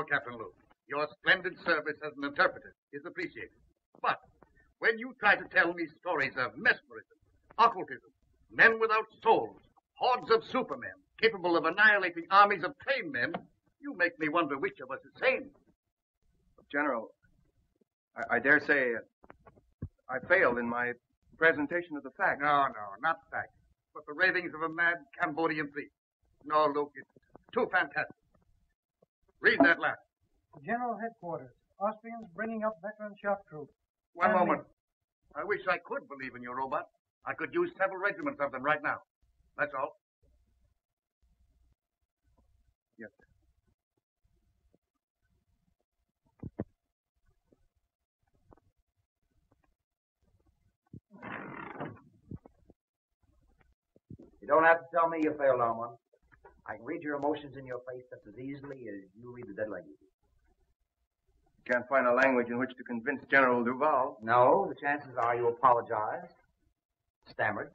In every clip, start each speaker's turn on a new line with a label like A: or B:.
A: No, Captain Louque. Your splendid service as an interpreter is appreciated. But when you try to tell me stories of mesmerism, occultism, men without souls, hordes of supermen capable of annihilating armies of trained men, you make me wonder which of us is sane.
B: General, I, I dare say uh, I failed in my presentation of the facts.
A: No, no, not facts, but the ravings of a mad Cambodian priest. No, Louque, it's too fantastic. Read that last.
C: General Headquarters. Austrians bringing up veteran shock troops.
A: One
C: Family-
A: moment. I wish I could believe in your robot. I could use several regiments of them right now. That's all.
B: Yes, sir.
D: You don't have to tell me you failed on one. I can read your emotions in your face just as easily as you read the dead language.
B: Can't find a language in which to convince General Duval.
D: No, the chances are you apologized, stammered,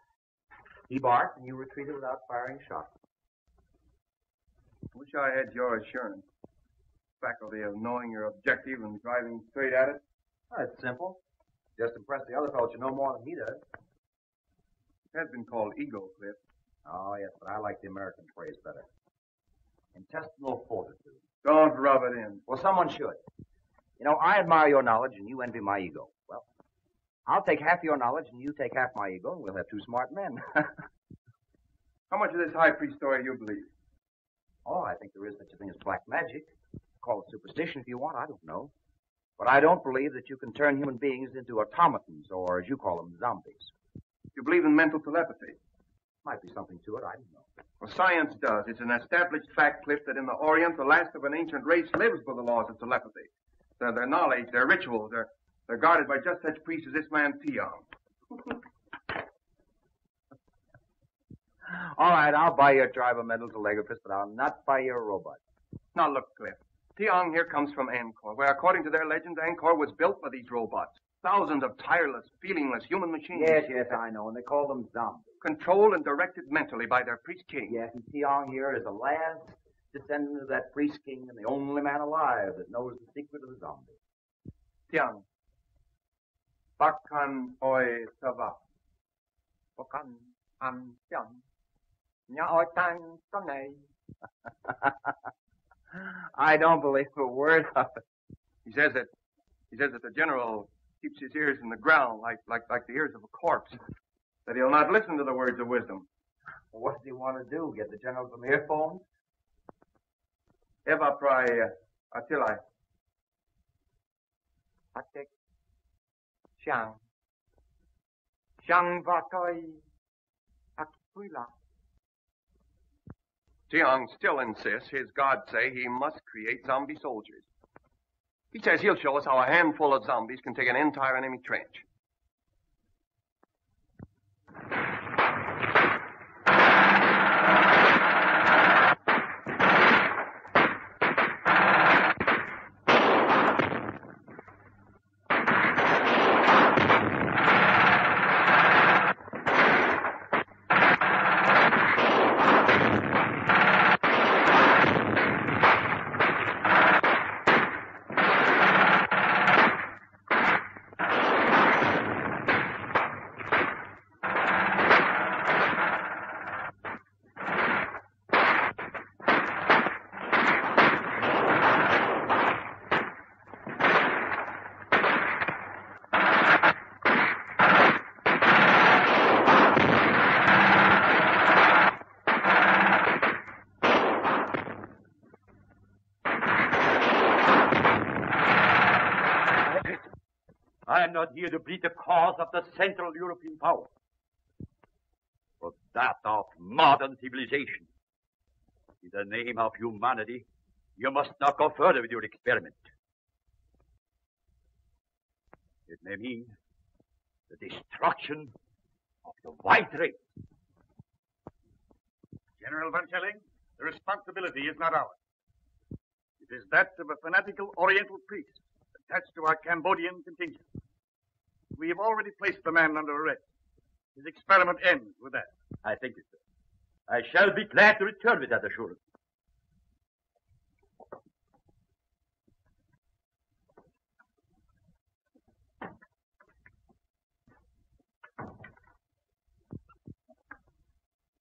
D: he barked, and you retreated without firing a shot.
B: Wish I had your assurance. Faculty of knowing your objective and driving straight at it.
D: Oh, it's simple. Just impress the other fellow you know more than he does.
B: It has been called ego, Cliff.
D: Oh, yes, but I like the American phrase better. Intestinal fortitude.
B: Don't rub it in.
D: Well, someone should. You know, I admire your knowledge and you envy my ego. Well, I'll take half your knowledge and you take half my ego and we'll have two smart men.
B: How much of this high priest story do you believe?
D: oh, I think there is such a thing as black magic. Call it superstition if you want, I don't know. But I don't believe that you can turn human beings into automatons or, as you call them, zombies.
B: You believe in mental telepathy?
D: Might be something to it, I don't know.
B: Well, science does. It's an established fact, Cliff, that in the Orient, the last of an ancient race lives by the laws of telepathy. Their, their knowledge, their rituals, they're, they're guarded by just such priests as this man Tiong.
D: All right, I'll buy your driver of mental telegraphist, but I'll not buy your robot.
B: Now look, Cliff. Tiong here comes from Angkor, where according to their legends, Angkor was built by these robots. Thousands of tireless, feelingless human machines.
D: Yes, yes, I know, and they call them zombies.
B: Controlled and directed mentally by their priest king.
D: Yes, and Tiong here is the last descendant of that priest king and the only man alive that knows the secret of the zombie.
B: Tiang. Bakan oi sava. Bakan an tiang. Nya oi tang.
D: I don't believe a word of it.
B: He says that he says that the general keeps his ears in the ground like like like the ears of a corpse. That he'll not listen to the words of wisdom.
D: What does he want to do? Get the general some earphones?
B: Eva prai atilai.
E: Uh, Atek Xiang Xiang Vatoi Akpula.
B: Tiang still insists his gods say he must create zombie soldiers. He says he'll show us how a handful of zombies can take an entire enemy trench.
F: I am not here to plead the cause of the Central European power, but that of modern civilization. In the name of humanity, you must not go further with your experiment. It may mean the destruction of the white race.
A: General Van Schelling, the responsibility is not ours. It is that of a fanatical Oriental priest attached to our Cambodian contingent. We have already placed the man under arrest. His experiment ends with that.
F: I thank you, sir. I shall be glad to return with that assurance.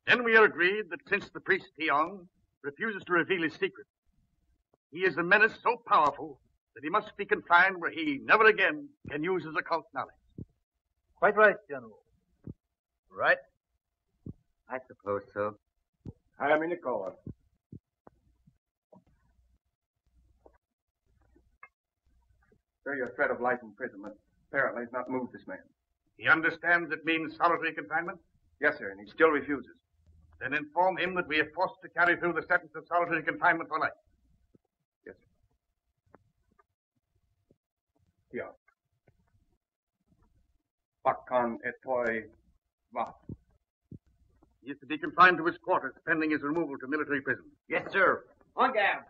A: Then we are agreed that since the priest Tiong refuses to reveal his secret, he is a menace so powerful that he must be confined where he never again can use his occult knowledge.
G: Quite right, General.
F: Right? I suppose so.
B: I'm in the cause. Sir, your threat of life imprisonment apparently has not moved this man.
A: He understands it means solitary confinement.
B: Yes, sir, and he still refuses.
A: Then inform him that we are forced to carry through the sentence of solitary confinement for life.
B: Yes, sir. Yeah. Bakkan etoi va.
A: He is to be confined to his quarters pending his removal to military prison.
F: Yes, sir.
E: On guard.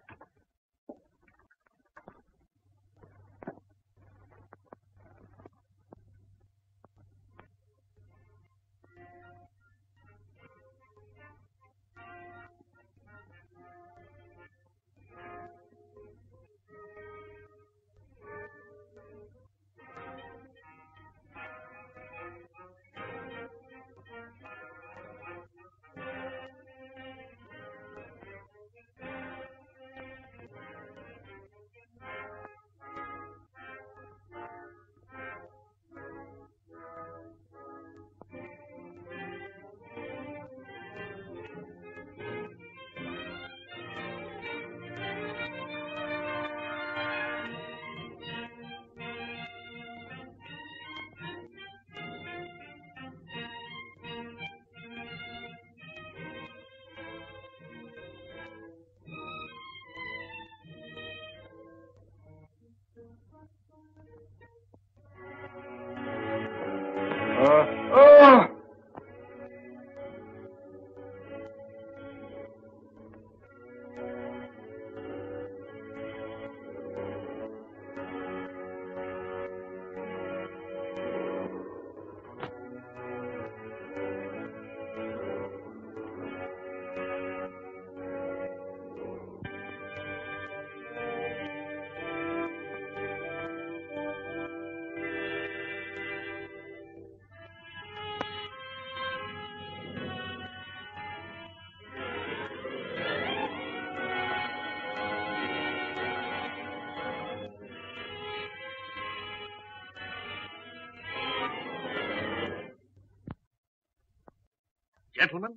A: Gentlemen,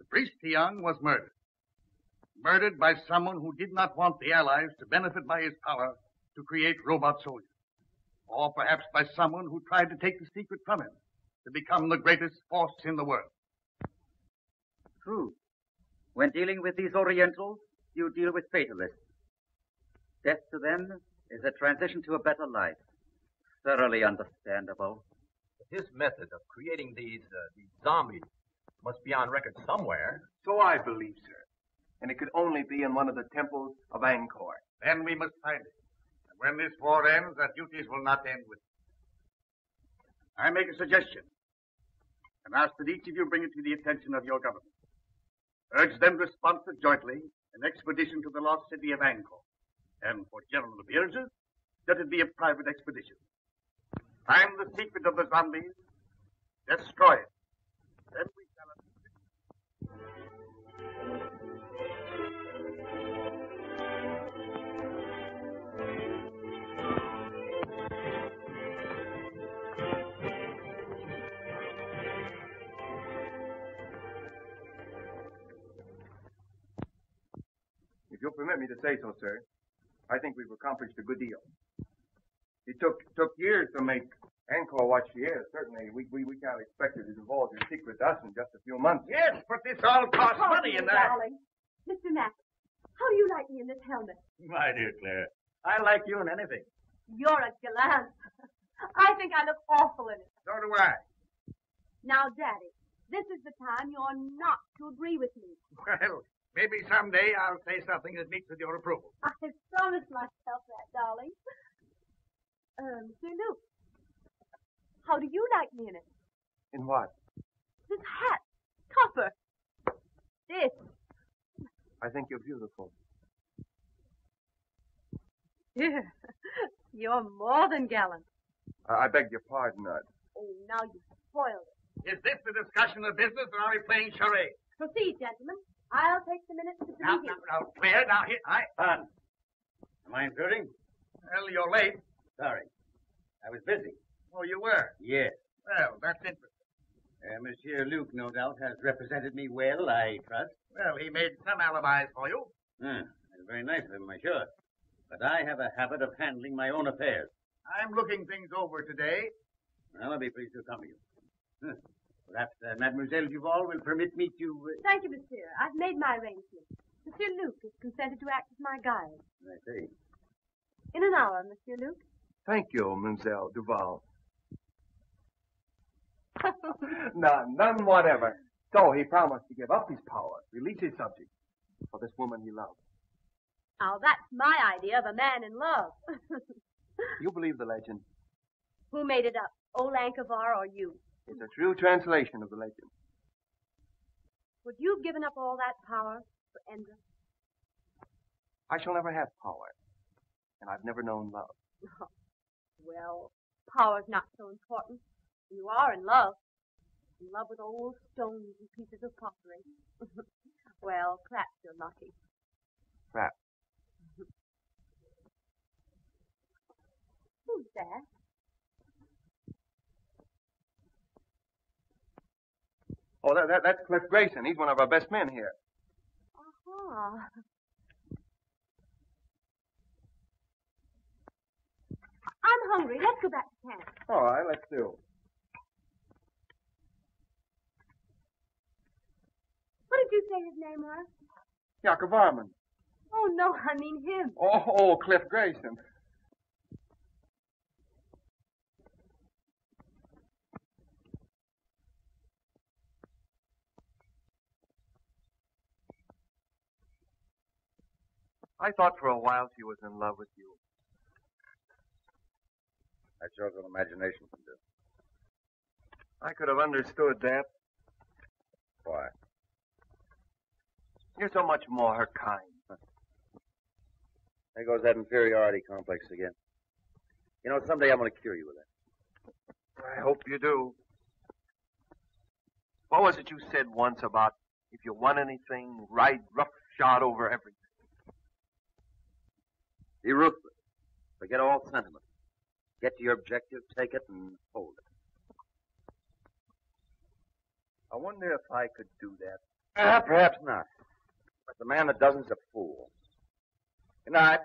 A: the priest Tiang was murdered. Murdered by someone who did not want the Allies to benefit by his power to create robot soldiers. Or perhaps by someone who tried to take the secret from him to become the greatest force in the world.
H: True. When dealing with these Orientals, you deal with fatalists. Death to them is a transition to a better life. Thoroughly understandable.
G: His method of creating these, uh, these zombies must be on record somewhere.
B: So I believe, sir. And it could only be in one of the temples of Angkor.
A: Then we must find it. And when this war ends, our duties will not end with it. I make a suggestion and ask that each of you bring it to the attention of your government. Urge them to sponsor jointly an expedition to the lost city of Angkor. And for general appearances, let it be a private expedition. Find the secret of the zombies, destroy it. Then we
B: you'll permit me to say so, sir, I think we've accomplished a good deal. It took took years to make Angkor what she is. Certainly, we, we, we can't expect her to divulge her secret to us in just a few months.
A: Yes, but this all costs money and that.
I: darling. Mr. Mack, how do you like me in this helmet?
F: My dear Claire, I like you in anything.
I: You're a gallant. I think I look awful in it.
A: So do I.
I: Now, Daddy, this is the time you're not to agree with me.
A: Well, maybe someday I'll say something that meets with your approval.
I: I promised myself that, darling. Um, Sir Louque, how do you like me in it?
B: In what?
I: This hat, copper. This.
B: I think you're beautiful.
I: Dear, you're more than gallant.
B: I, I beg your pardon. Uh,
I: Oh, now you've spoiled it.
A: Is this the discussion of business or are we playing charades?
I: Proceed, gentlemen. I'll take the minutes to
A: Now,
I: begin.
A: now, now, clear. Now, here, I.
F: Pardon. Am I intruding?
A: Well, you're late.
F: Sorry. I was busy.
A: Oh, you were.
F: Yes.
A: Well, that's interesting.
F: Uh, Monsieur Louque, no doubt, has represented me well, I trust.
A: Well, he made some alibis for you.
F: Ah, that's very nice of him, I'm sure. But I have a habit of handling my own affairs.
A: I'm looking things over today.
F: Well, I'll be pleased to accompany you. Huh. Perhaps uh, Mademoiselle Duval will permit me to... Uh...
I: Thank you, monsieur. I've made my arrangements. Monsieur Louque has consented to act as my guide.
F: I see.
I: In an hour, Monsieur Louque.
B: Thank you, Mademoiselle Duval. None, none whatever. So he promised to give up his power, release his subjects for this woman he loved.
I: now, that's my idea of a man in love.
B: You believe the legend?
I: Who made it up? Old Ankavar or you?
B: It's a true translation of the legend.
I: Would you have given up all that power for Endra?
B: I shall never have power, and I've never known love.
I: Well, power's not so important. You are in love. In love with old stones and pieces of pottery. well, perhaps you're lucky.
B: Perhaps.
I: Who's that?
B: Oh, that, that, that's Cliff Grayson. He's one of our best men here.
I: Aha. I'm hungry. Let's go back to camp.
B: All right, let's do.
I: What did you say his name was?
B: Jakob Varman.
I: Oh, no, I mean him.
B: Oh, oh, Cliff Grayson. I thought for a while she was in love with you.
F: That shows what imagination can do.
B: I could have understood that.
F: Why?
B: You're so much more her kind.
F: There goes that inferiority complex again. You know, someday I'm going to cure you of that.
B: I hope you do. What was it you said once about if you want anything, ride roughshod over everything?
F: Be ruthless. Forget all sentiment. Get to your objective, take it, and hold it.
B: I wonder if I could do that.
F: Ah, perhaps not. But the man that doesn't is a fool. Good night.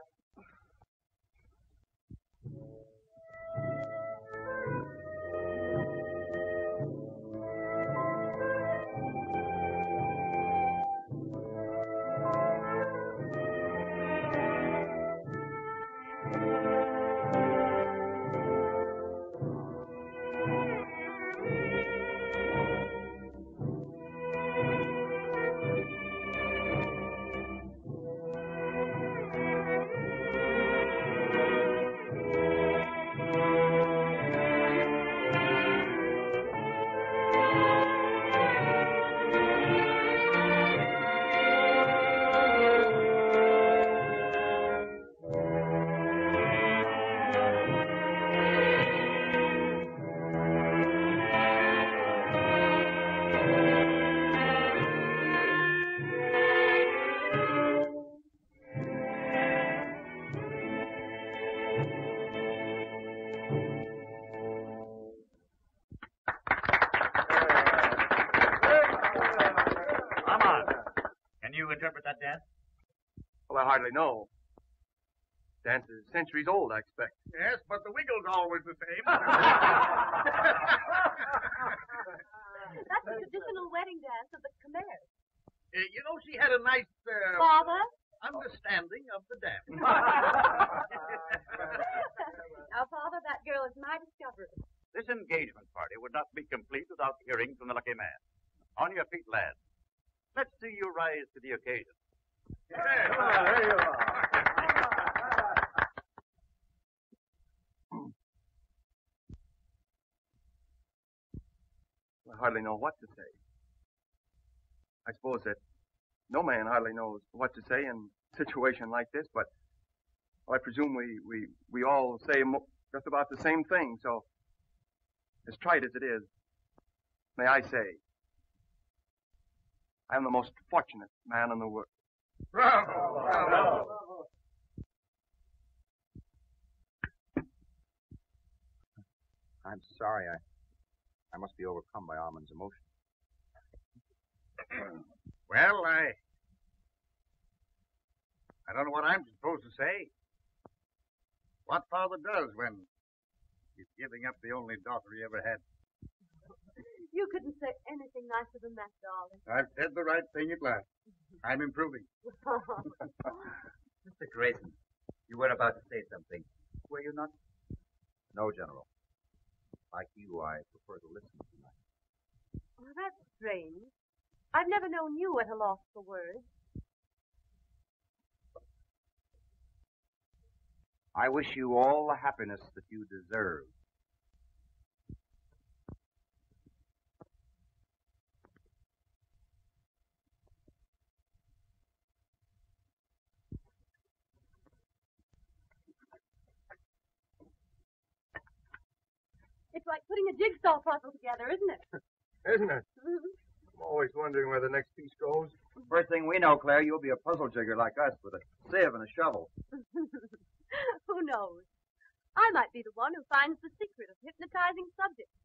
G: Interpret that dance?
B: Well, I hardly know. Dance is centuries old, I expect.
A: Yes, but the wiggle's always the same.
I: That's the traditional wedding dance of the Khmer.
A: Uh, you know, she had a nice uh,
I: Father?
A: understanding of the dance.
I: Now, Father, that girl is my discovery.
F: This engagement party would not be complete without hearing from the lucky man. On your feet, lads. Let's see you rise to the occasion.
B: there you are. I hardly know what to say. I suppose that no man hardly knows what to say in a situation like this, but well, I presume we, we, we all say just about the same thing, so as trite as it is, may I say, I am the most fortunate man in the world.
A: Bravo! Bravo!
D: I'm sorry. I, I must be overcome by Armand's emotion.
A: well, I. I don't know what I'm supposed to say. What father does when he's giving up the only daughter he ever had.
I: You couldn't say anything nicer than that, darling.
A: I've said the right thing at last. Mm-hmm. I'm improving.
H: Mr. Grayson, you were about to say something. Were you not?
D: No, General. Like you, I prefer to listen tonight.
I: Oh, well, that's strange. I've never known you at a loss for words.
D: I wish you all the happiness that you deserve.
I: Like putting a jigsaw puzzle together, isn't it?
B: Isn't it? Mm-hmm. I'm always wondering where the next piece goes.
D: First thing we know, Claire, you'll be a puzzle jigger like us with a sieve and a shovel.
I: Who knows? I might be the one who finds the secret of hypnotizing subjects.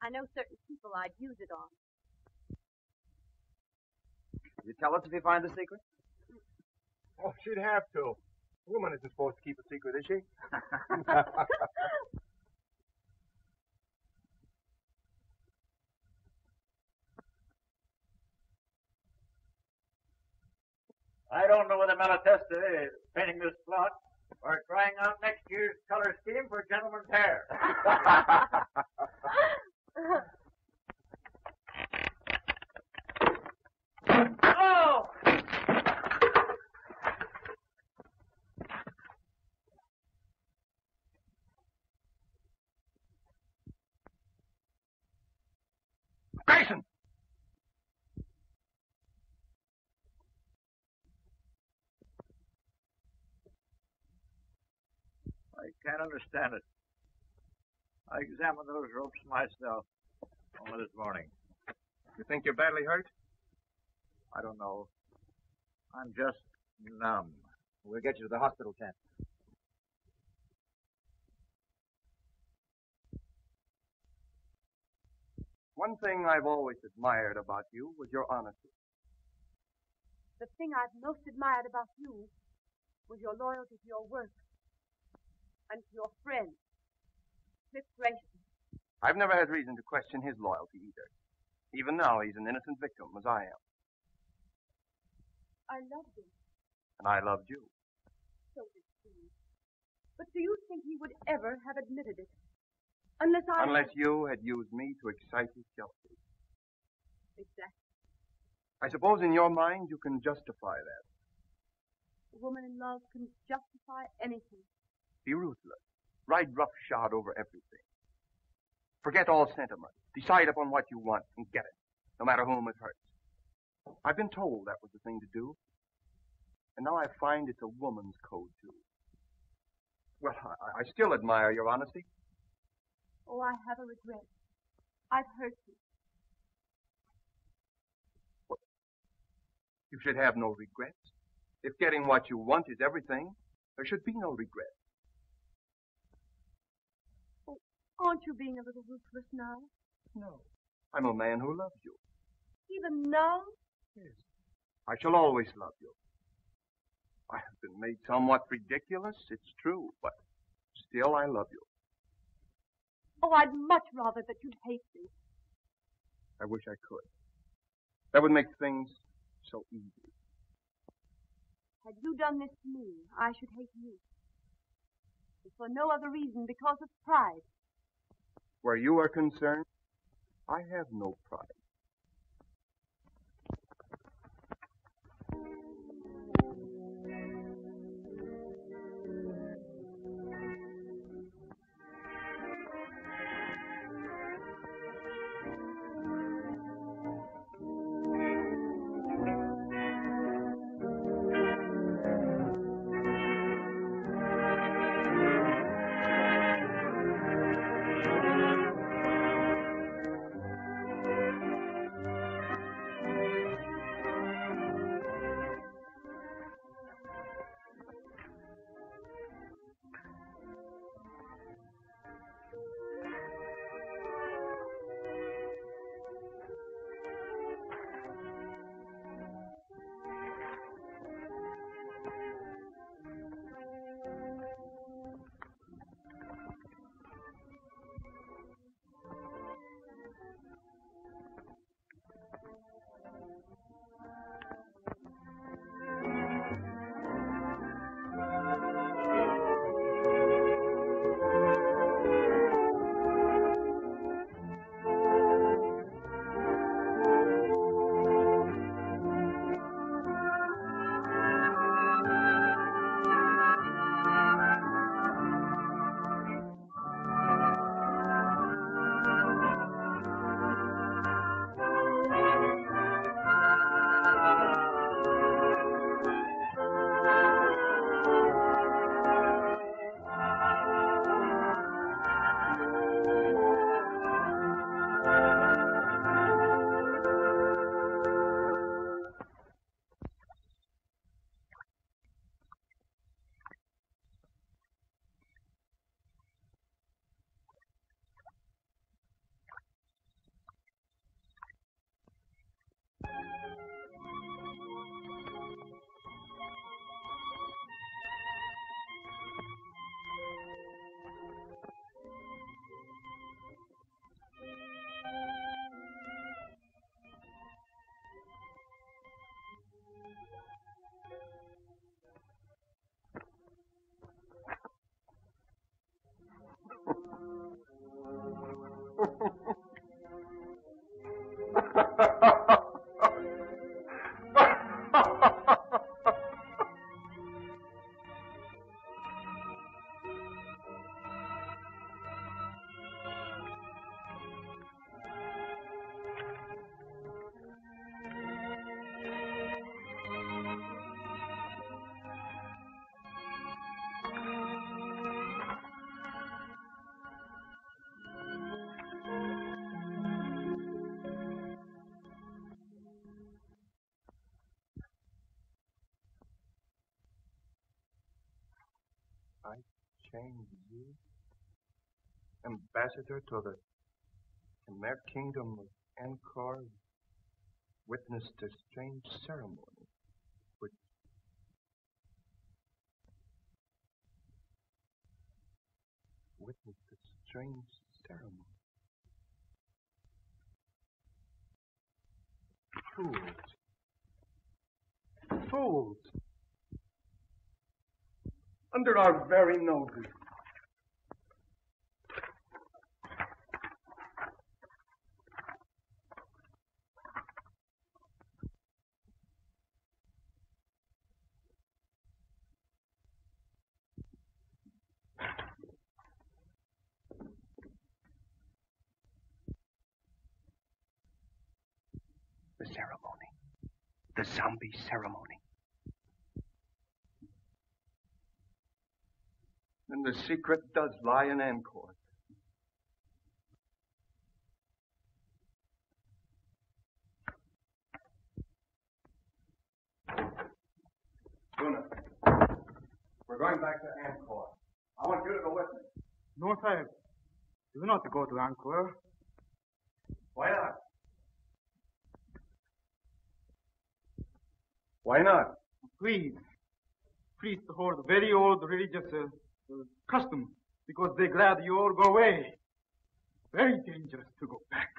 I: I know certain people I'd use it on.
D: You tell us if you find the secret?
B: Oh, she'd have to. A woman isn't supposed to keep a secret, is she?
F: I don't know whether Malatesta is painting this plot or trying out next year's color scheme for gentlemen's hair. oh!
B: Grayson!
F: I can't understand it. I examined those ropes myself only this morning.
B: You think you're badly hurt?
F: I don't know. I'm just numb.
D: We'll get you to the hospital tent.
B: One thing I've always admired about you was your honesty.
I: The thing I've most admired about you was your loyalty to your work and to your friend, Cliff Grayson.
B: I've never had reason to question his loyalty either. Even now, he's an innocent victim, as I am.
I: I loved him,
B: And I loved you.
I: so did he. But do you think he would ever have admitted it? Unless I...
B: Unless you had used me to excite his jealousy.
I: Exactly.
B: I suppose in your mind you can justify that.
I: A woman in love can justify anything.
B: Be ruthless. Ride roughshod over everything. Forget all sentiment. Decide upon what you want and get it, no matter whom it hurts. I've been told that was the thing to do. And now I find it's a woman's code, too. Well, I, I still admire your honesty.
I: Oh, I have a regret. I've hurt you.
B: You should have no regrets. If getting what you want is everything, there should be no regret.
I: Aren't you being a little ruthless now?
B: No. I'm a man who loves you.
I: Even now?
B: Yes. I shall always love you. I have been made somewhat ridiculous, it's true, but still I love you.
I: Oh, I'd much rather that you'd hate me.
B: I wish I could. That would make things so easy.
I: Had you done this to me, I should hate you. If for no other reason, because of pride.
B: Where you are concerned, I have no pride. Ambassador to the Khmer kingdom of Angkor, witnessed a strange ceremony, which witnessed a strange ceremony. Fools. Fools. Under our very noses. The ceremony. The zombie ceremony. And the secret does lie in Angkor. Luna, we're going back to Angkor. I want you to go with me.
C: No, Sahib. Do not to go to Angkor.
B: Why not? Why not?
C: Please. Priests hold very old religious uh, because they glad you all go away. Very dangerous to go back.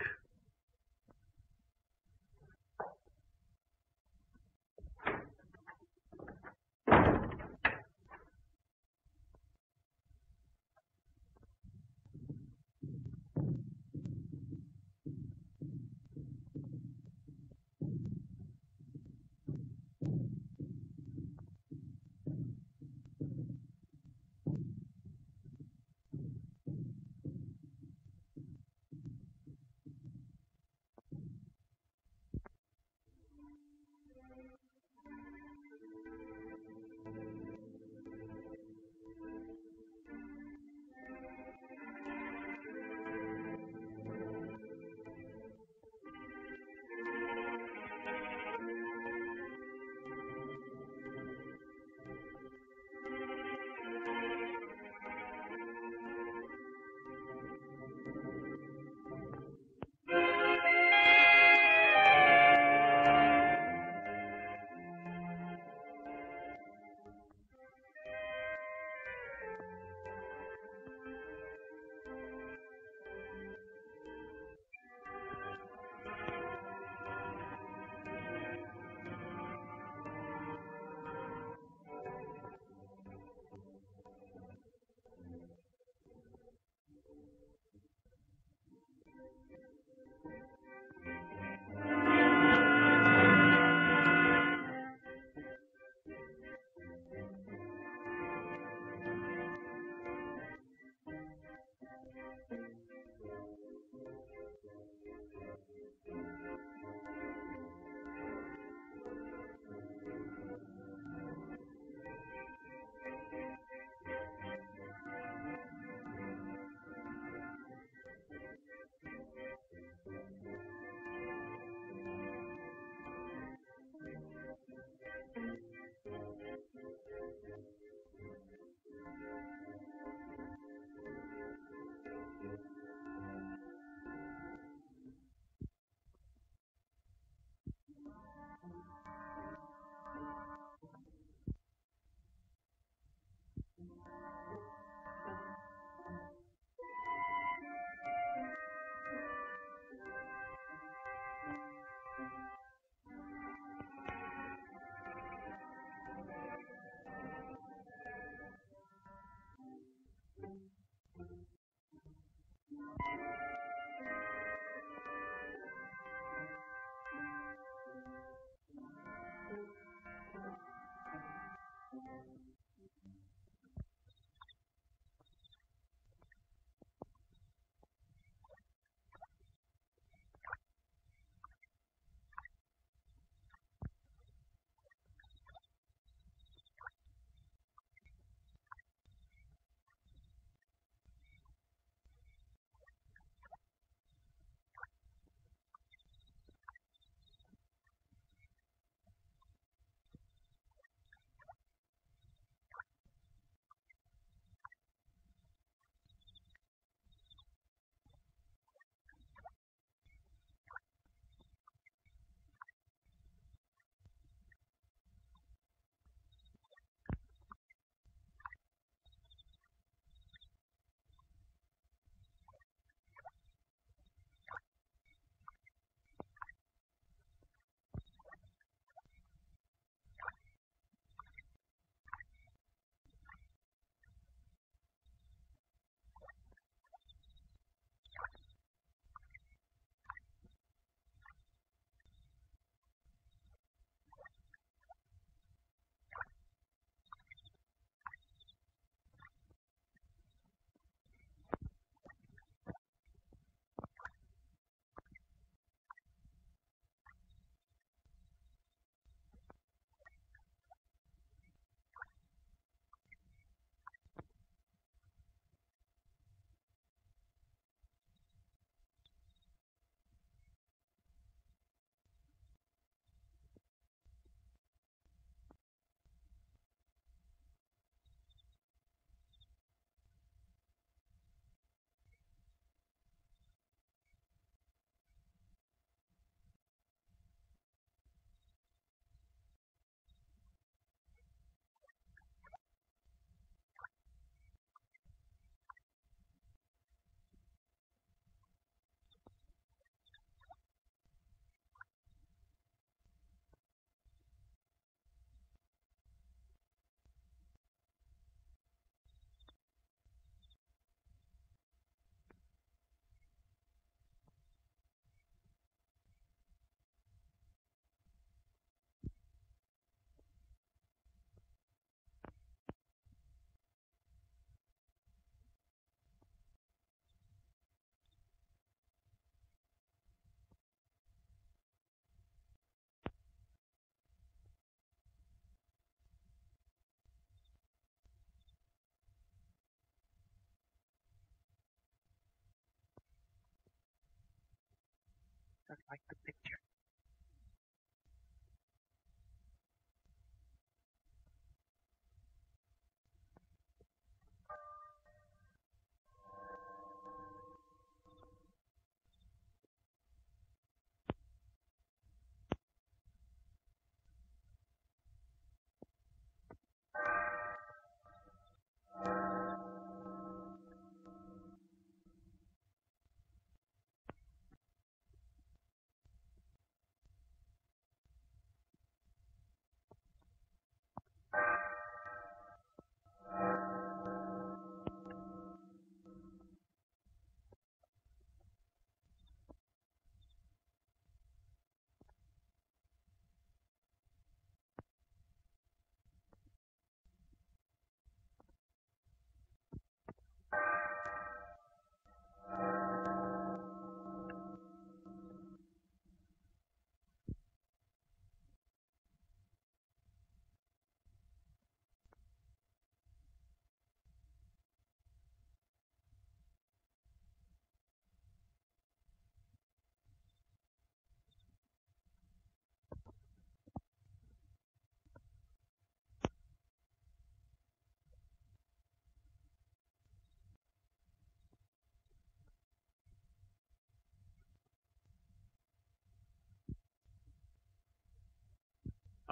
B: Just like the picture.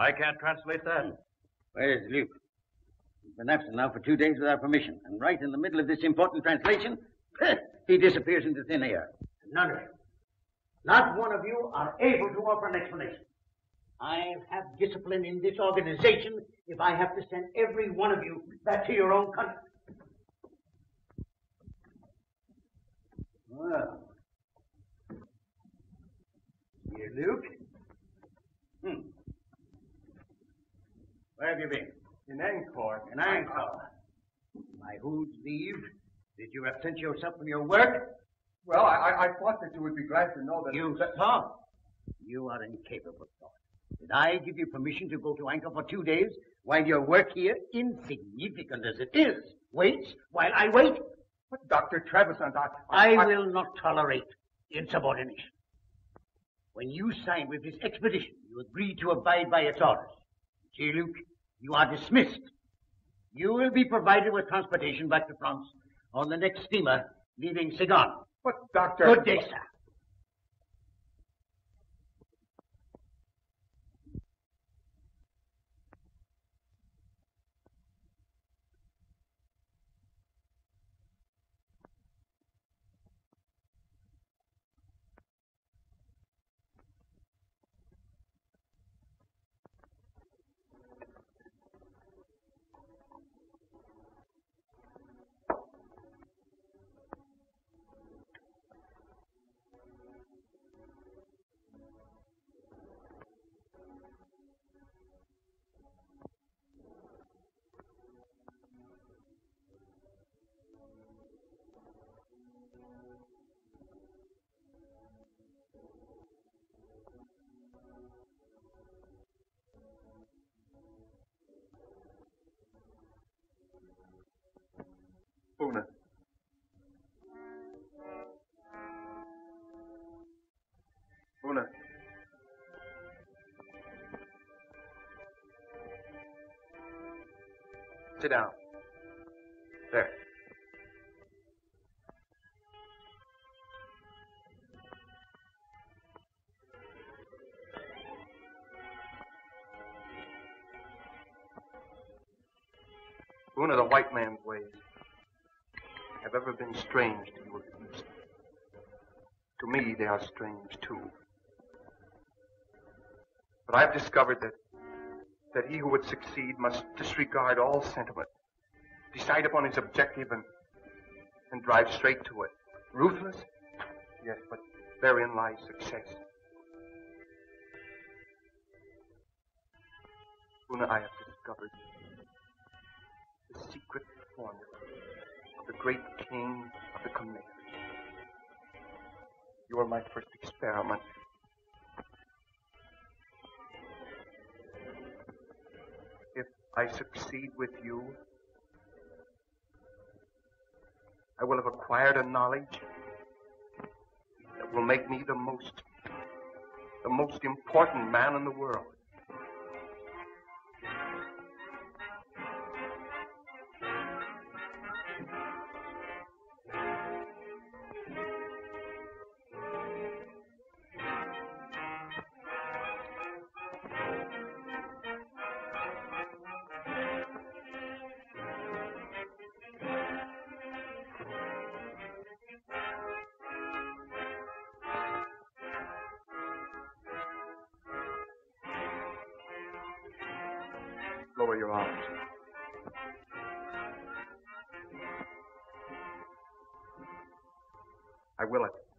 F: I can't translate that.
J: Where's Louque? He's been absent now for two days without permission. And right in the middle of this important translation, eh, he disappears into thin air.
K: None of you, not one of you are able to offer an explanation. I have discipline in this organization if I have to send every one of you back to your own country.
J: Well. Here, Louque. Hmm. Where have you been?
B: In Angkor.
J: In Angkor. By whose leave did you absent yourself from your work?
B: Well, I, I, I thought that you would be glad to know that.
J: You thought? You are incapable of thought. Did I give you permission to go to Angkor for two days while your work here, insignificant as it is, waits while I wait?
B: But Dr. Trevissant, I,
K: I, I will not tolerate insubordination.
J: When you signed with this expedition, you agreed to abide by its orders. See, Louque, you are dismissed. You will be provided with transportation back to France on the next steamer leaving Saigon.
B: But, Doctor...
J: Good day, sir.
B: Sit down. There. Una, the white man's ways have ever been strange to you of the East. To me, they are strange too. But I've discovered that that he who would succeed must disregard all sentiment, decide upon his objective, and and drive straight to it. Ruthless? Yes, but therein lies success. Una, I have discovered the secret formula of the great king of the Khmer. You are my first experiment. I succeed with you, I will have acquired a knowledge that will make me the most The most important man in the world. Lower your arms. I will it.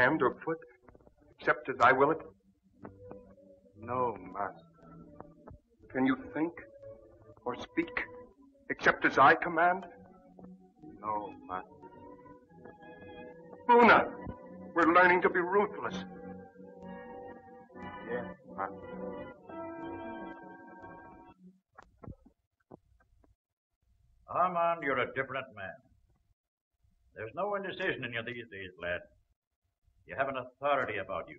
B: Hand or foot, except as I will it?
C: No, master.
B: Can you think or speak, except as I command?
C: No, master.
B: Una, we're learning to be ruthless.
C: Yes, master.
F: Armand, you're a different man. There's no indecision in you these days, lad. You have an authority about you.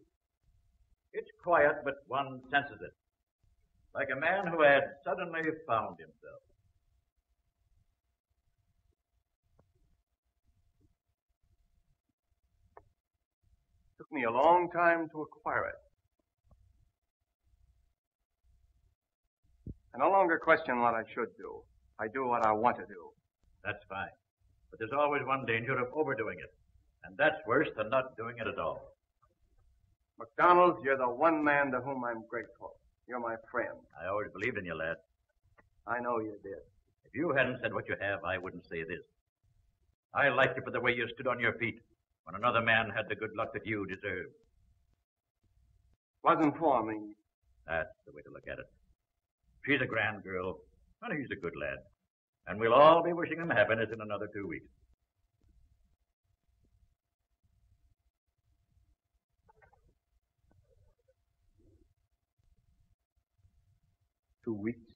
F: It's quiet, but one senses it. Like a man who had suddenly found himself.
B: Took me a long time to acquire it. I no longer question what I should do. I do what I want to do.
F: That's fine. But there's always one danger of overdoing it. And that's worse than not doing it at all.
B: McDonald, you're the one man to whom I'm grateful. You're my friend.
F: I always believed in you, lad.
B: I know you did.
F: If you hadn't said what you have, I wouldn't say this. I liked you for the way you stood on your feet when another man had the good luck that you deserved.
B: Wasn't for me.
F: That's the way to look at it. She's a grand girl, and he's a good lad. And we'll all be wishing him happiness in another two weeks.
B: Two weeks.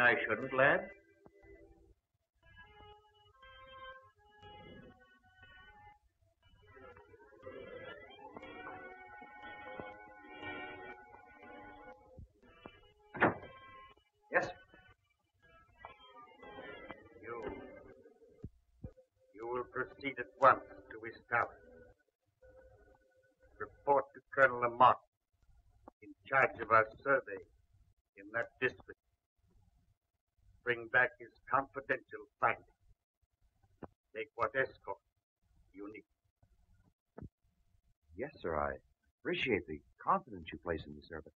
F: I shouldn't, lad?
D: Yes?
A: You. You will proceed at once to his tower. Report to Colonel Lamont, in charge of our survey in that district. Bring back his confidential findings. Take what escort you need.
D: Yes, sir. I appreciate the confidence you place in me, sir, but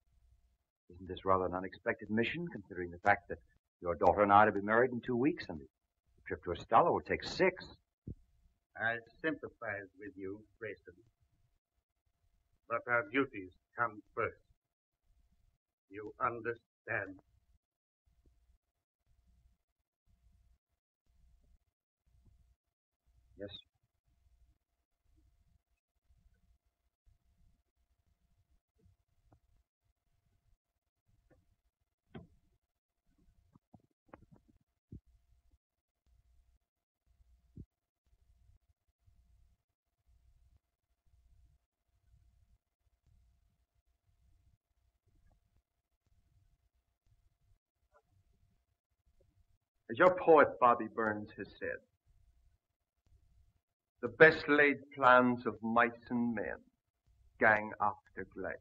D: isn't this rather an unexpected mission, considering the fact that your daughter and I are to be married in two weeks, and the trip to Estella will take six?
A: I sympathize with you, Grayson. But our duties come first. You understand?
D: Yes.
B: As your poet Bobby Burns has said, the best laid plans of mice and men gang after glade.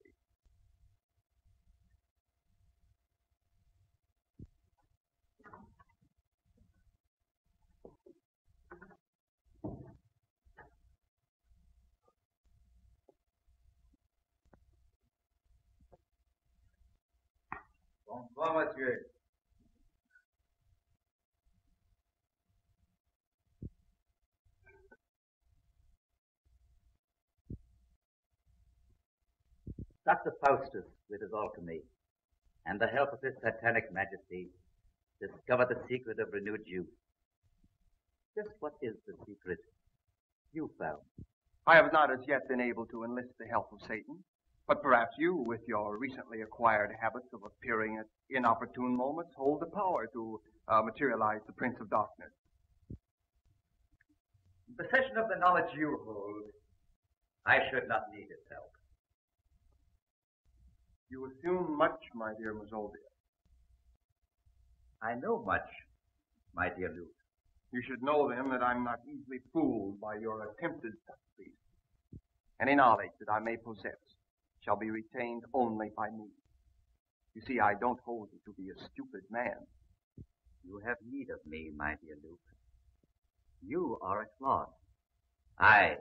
H: Bonsoir, monsieur. Dr. Faustus, with his alchemy, and the help of his satanic majesty, discovered the secret of renewed youth. Just what is the secret you found?
B: I have not as yet been able to enlist the help of Satan, but perhaps you, with your recently acquired habits of appearing at inopportune moments, hold the power to uh, materialize the Prince of Darkness.
H: In possession of the knowledge you hold, I should not need his help.
B: You assume much, my dear Mazovia.
H: I know much, my dear Louque.
B: You should know then that I'm not easily fooled by your attempted subtleties. Any knowledge that I may possess shall be retained only by me. You see, I don't hold you to be a stupid man.
H: You have need of me, my dear Louque. You are a clod. I,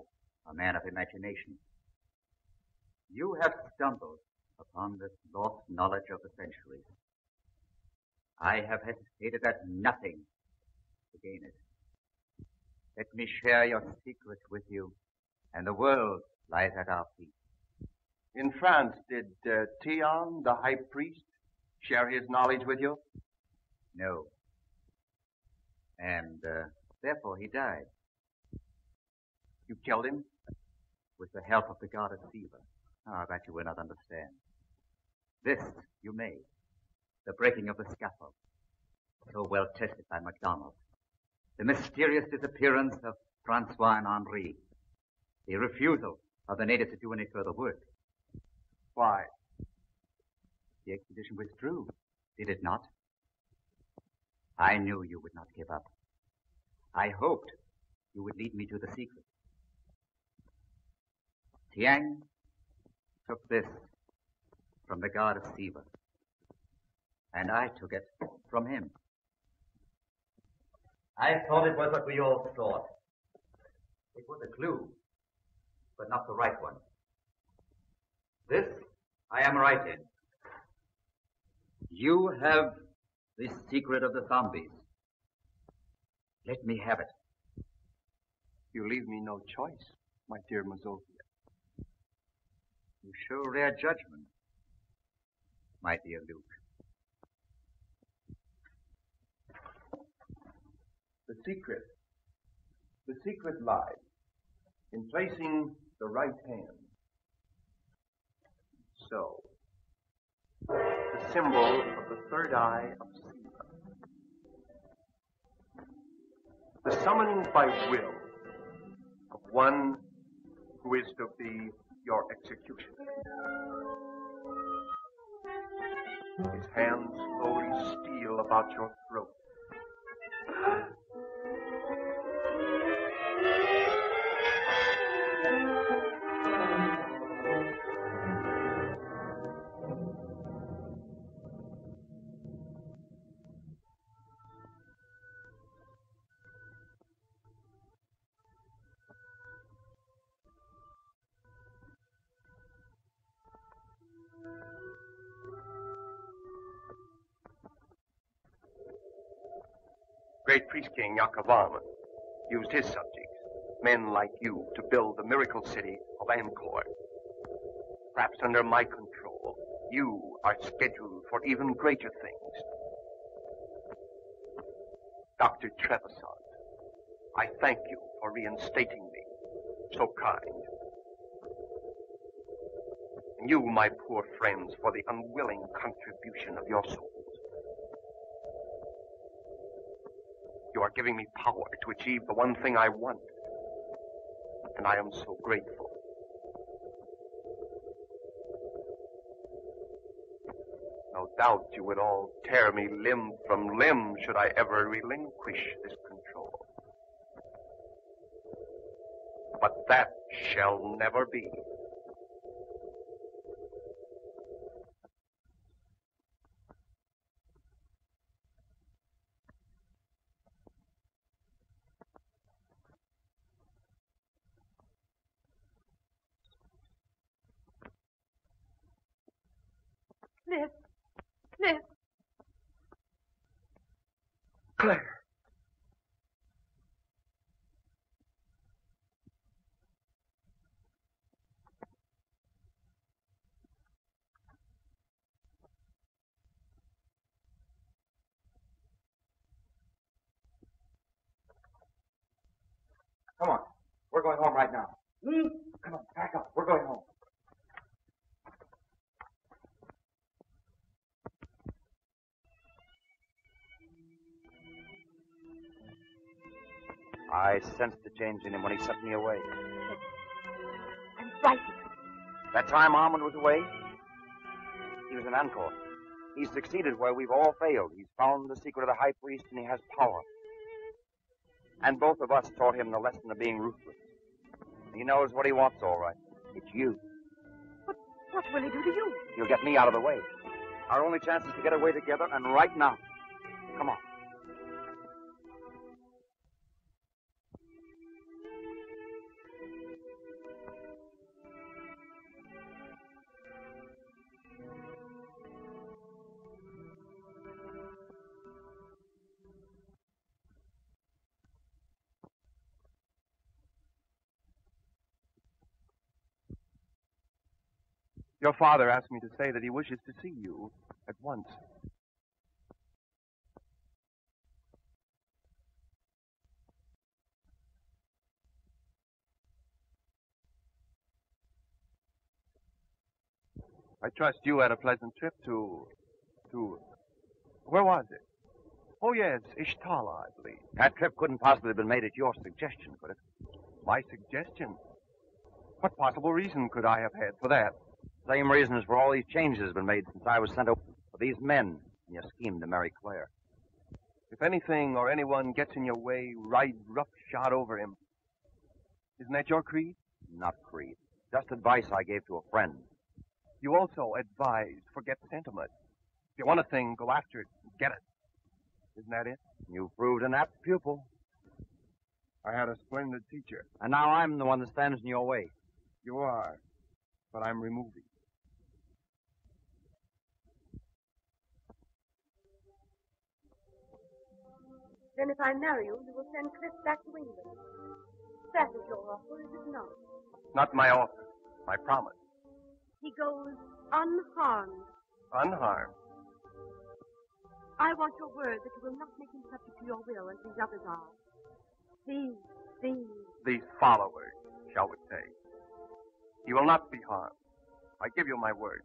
H: a man of imagination. You have stumbled upon this lost knowledge of the centuries. I have hesitated at nothing to gain it. Let me share your secret with you, and the world lies at our feet.
B: In France, did uh, Theon, the high priest, share his knowledge with you?
H: No. And uh, therefore he died.
B: You killed him?
H: With the help of the goddess Siva. Ah, that you will not understand. This you may. The breaking of the scaffold. So well tested by MacDonald. The mysterious disappearance of Francois and Henri. The refusal of the natives to do any further work.
B: Why?
H: The expedition withdrew, did it not? I knew you would not give up. I hoped you would lead me to the secret. Tsiang took this from the god of Siva, and I took it from him. I thought it was what we all thought. It was a clue, but not the right one. This I am right in. You have the secret of the zombies. Let me have it.
B: You leave me no choice, my dear Mazovia.
H: You show rare judgment, my dear Louque.
B: The secret, the secret lies in placing the right hand. So, the symbol of the third eye of Siva. The summoning by will of one who is to be your executioner. His hands slowly steal about your throat. King used his subjects Men like you to build the miracle city of Angkor. Perhaps under my control, you are scheduled for even greater things. Dr. Trevissant, I thank you for reinstating me. So kind. And you, my poor friends, for the unwilling contribution of your souls. Giving me power to achieve the one thing I want. And I am so grateful. No doubt you would all tear me limb from limb should I ever relinquish this control. But that shall never be.
I: Cliff. Cliff.
B: Claire.
D: Come on. We're going home right now. Hmm? Come on, back up. We're going home. I sensed the change in him when he sent me away.
I: I'm frightened.
D: That time Armand was away, he was in Angkor. He's succeeded where we've all failed. He's found the secret of the high priest and he has power. And both of us taught him the lesson of being ruthless. He knows what he wants, all right. It's you.
I: But What will he do to you?
D: He'll get me out of the way. Our only chance is to get away together, and right now. Come on.
B: Your father asked me to say that he wishes to see you at once. I trust you had a pleasant trip to. to. Where was it? Oh, yes, Ishtala, I believe.
D: That trip couldn't possibly have been made at your suggestion, could it?
B: My suggestion? What possible reason could I have had for that?
D: Same reason as for all these changes have been made since I was sent over. For these men and your scheme to marry Claire.
B: If anything or anyone gets in your way, ride roughshod over him. Isn't that your creed?
D: Not creed. Just advice I gave to a friend.
B: You also advise forget sentiment. If you want a thing, go after it and get it. Isn't that it?
D: You've proved an apt pupil.
B: I had a splendid teacher.
D: And now I'm the one that stands in your way.
B: You are. But I'm removing.
I: Then if I marry you, you will send Cliff back to England. That is your offer, is it not?
B: Not my offer. My promise.
I: He goes unharmed.
B: Unharmed.
I: I want your word that you will not make him subject to your will as these others are. These, these.
B: These followers, shall we say. He will not be harmed. I give you my word.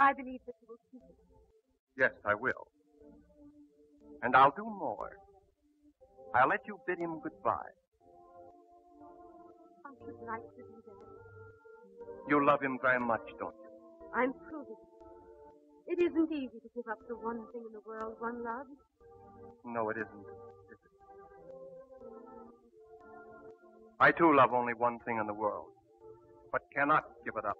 I: I believe that you will keep it.
B: Yes, I will. And I'll do more. I'll let you bid him goodbye.
I: I should like to do that.
B: You love him very much, don't you?
I: I'm it. It isn't easy to give up the one thing in the world one loves.
B: No, it isn't. Is it? I too love only one thing in the world, but cannot give it up.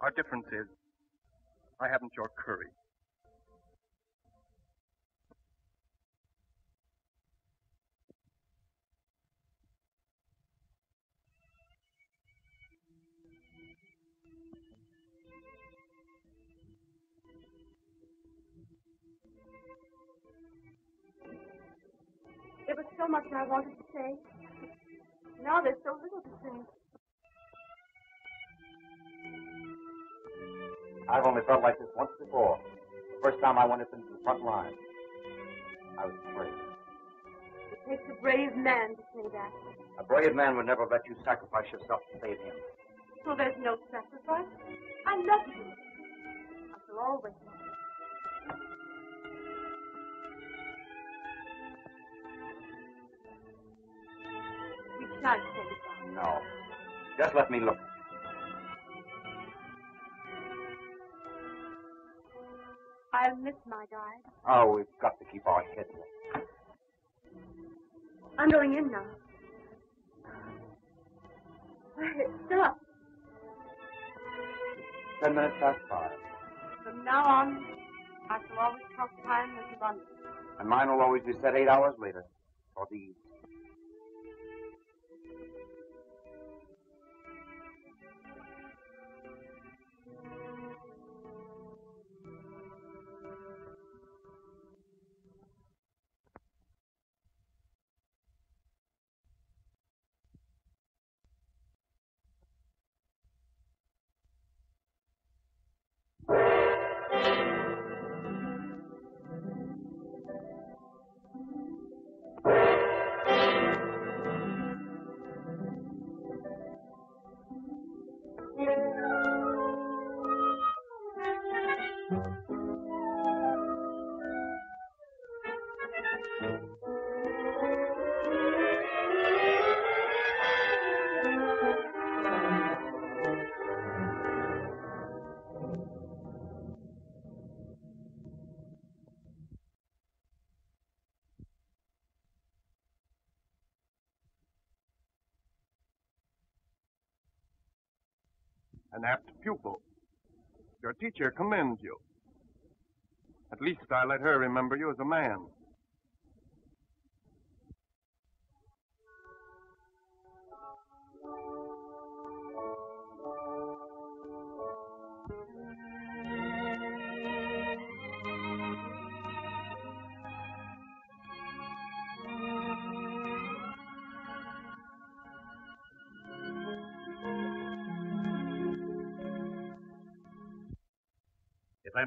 B: Our difference is, I haven't your courage.
I: So much I wanted to say. Now there's so little to say.
D: I've only felt like this once before. The first time I went into the front line. I was afraid.
I: It takes a brave man to say that.
D: A brave man would never let you sacrifice yourself to save him.
I: So there's no sacrifice. I love you. I shall always love you. Shan't say.
D: No. Just let me look.
I: I'll miss my guide.
D: Oh, we've got to keep our heads up.
I: I'm going in now. Stop.
D: Ten minutes past five.
I: From now on, I shall always count time as abundance.
D: And mine will always be set eight hours later. For these.
B: Teacher commends you. At least I let her remember you as a man.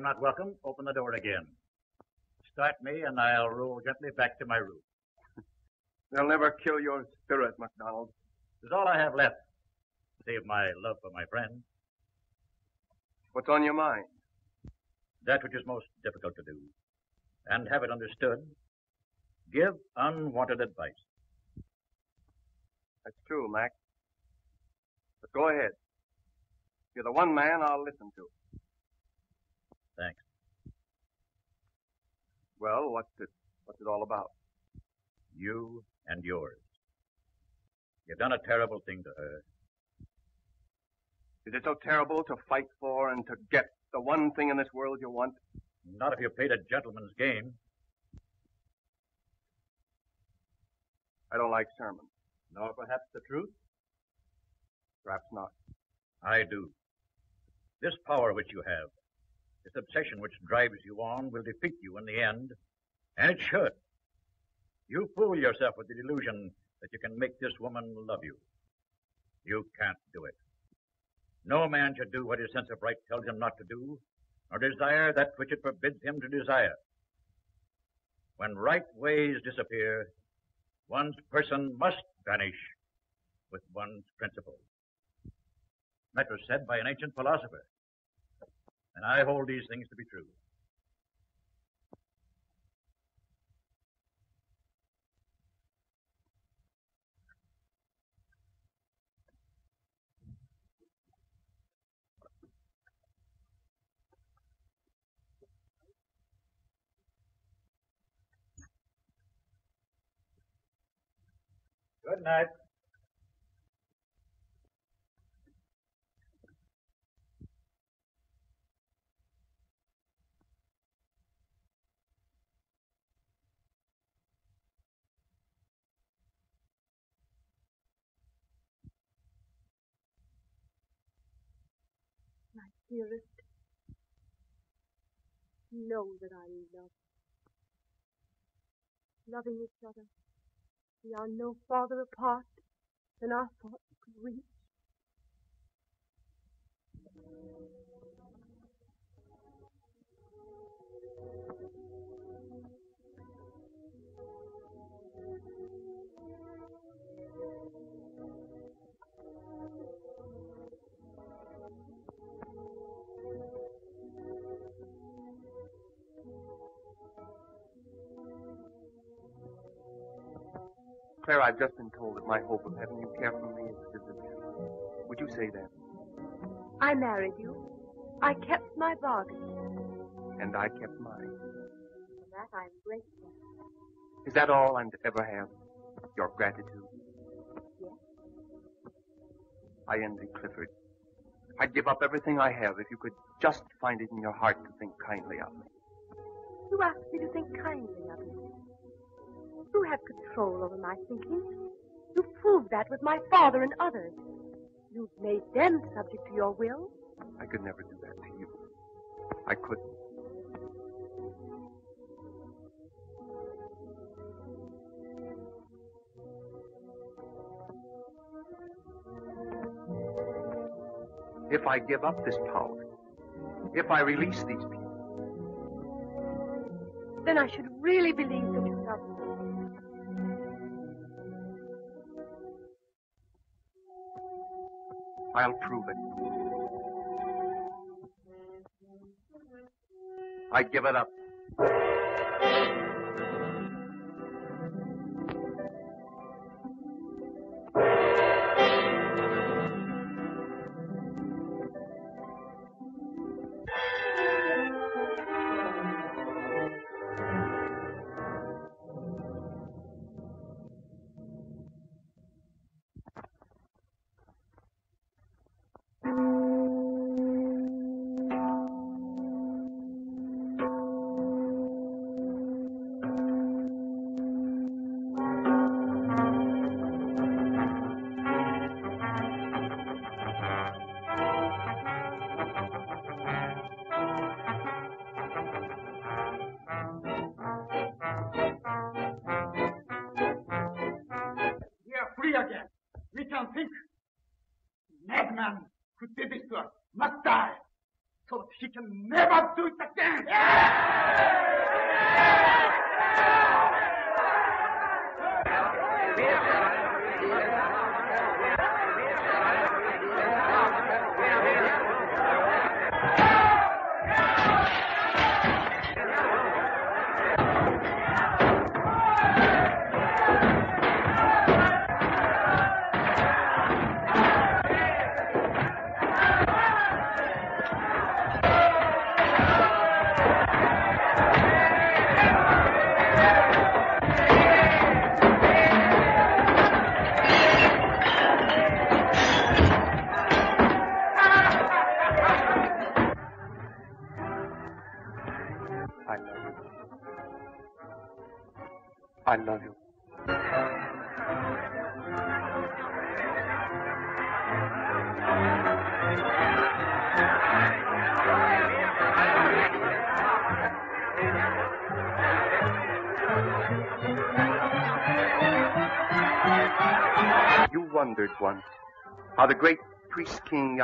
F: Not welcome, open the door again. Start me, and I'll roll gently back to my room.
B: They'll never kill your spirit, MacDonald.
F: It's all I have left, save my love for my friend.
B: What's on your mind?
F: That which is most difficult to do, and have it understood. Give unwanted advice.
B: That's true, Mac. But go ahead. You're the one man I'll listen to.
F: Thanks.
B: Well, what's it, what's it all about?
F: You and yours. You've done a terrible thing to her.
B: Is it so terrible to fight for and to get the one thing in this world you want?
F: Not if you played a gentleman's game.
B: I don't like sermons.
F: Nor perhaps the truth?
B: Perhaps not.
F: I do. This power which you have, this obsession which drives you on, will defeat you in the end. And it should. You fool yourself with the delusion that you can make this woman love you. You can't do it. No man should do what his sense of right tells him not to do, nor desire that which it forbids him to desire. When right ways disappear, one's person must vanish with one's principles. That was said by an ancient philosopher. And I hold these things to be true. Good night.
I: Dearest, know that I love. Loving each other We are no farther apart than our thoughts could reach.
B: Claire, I've just been told that my hope of having you care for me is a. Would you say that?
I: I married you. I kept my bargain.
B: And I kept mine.
I: For that I'm grateful.
B: Is that all I'm to ever have? Your gratitude?
I: Yes.
B: I envy Clifford. I'd give up everything I have if you could just find it in your heart to think kindly of me.
I: You asked me to think kindly of you. You have control over my thinking. You've proved that with my father and others. You've made them subject to your will.
B: I could never do that to you. I couldn't. If I give up this power, if I release these people,
I: Then I should really believe that you love me.
B: I'll prove it. I give it up.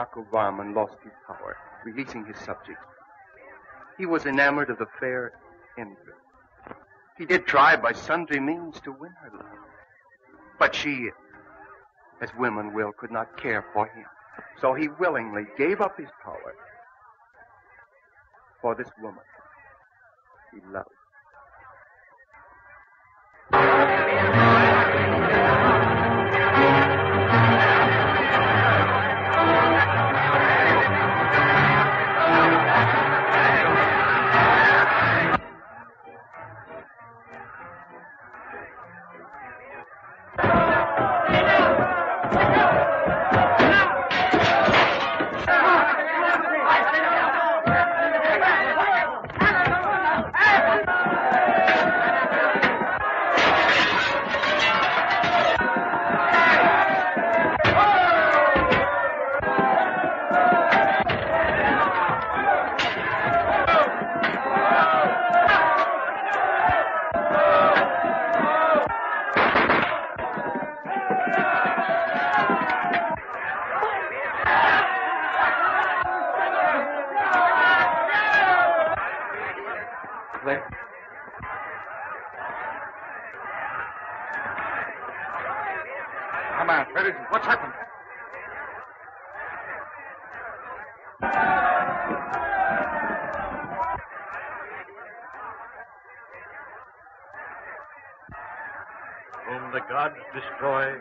B: King Varman lost his power, releasing his subjects. He was enamored of the fair Indra. He did try by sundry means to win her love. But she, as women will, could not care for him. So he willingly gave up his power for this woman he loved.
F: Gods destroy,